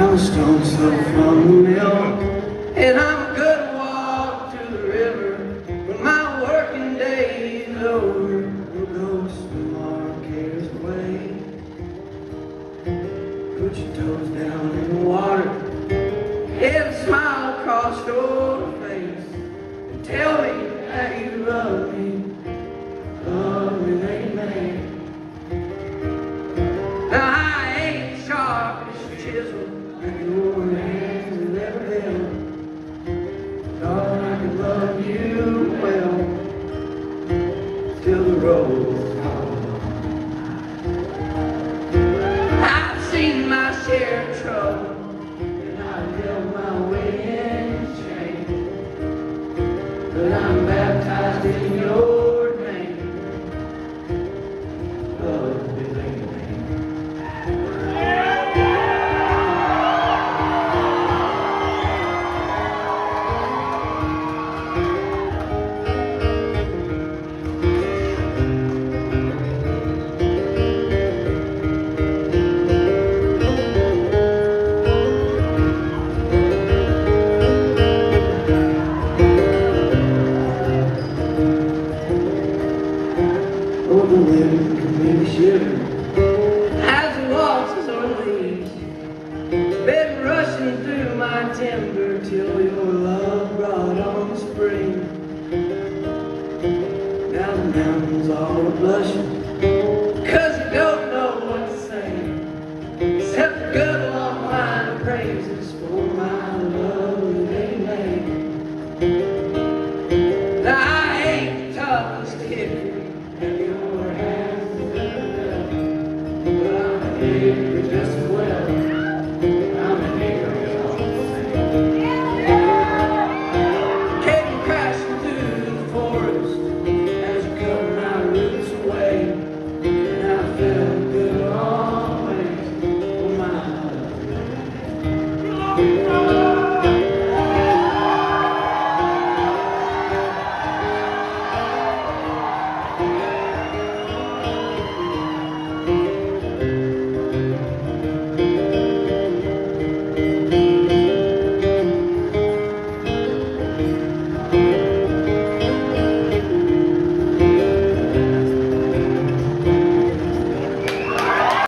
milestones still from the mill. And I'm good walk to the river when my working day is over. We'll go swim our cares away. Put your toes down in the water. Have a smile across your face. And tell me that you love me. Love me, amen. Now I ain't sharp as a chisel. God, I can love you well. Till the road. timber till your love brought on spring. Now the mountains all are blushing, cause you don't know what to say, except a good long line of praises for my lovely lady. Now I ain't the toughest kid, and you're half the better, but I'm here just